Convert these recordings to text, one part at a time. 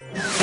you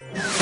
you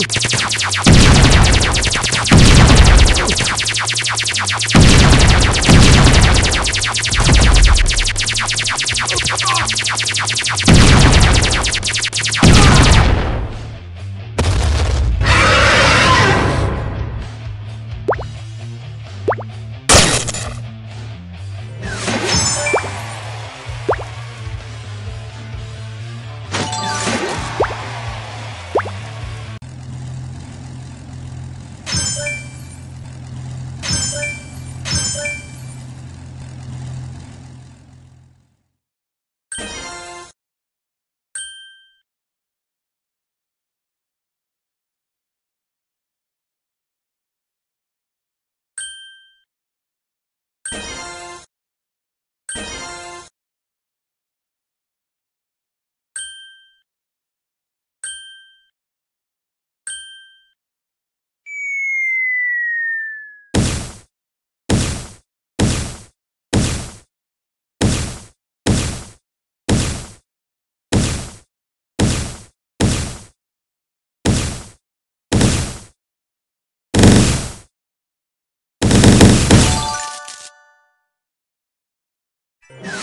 Oh, Yeah.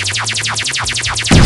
Ah!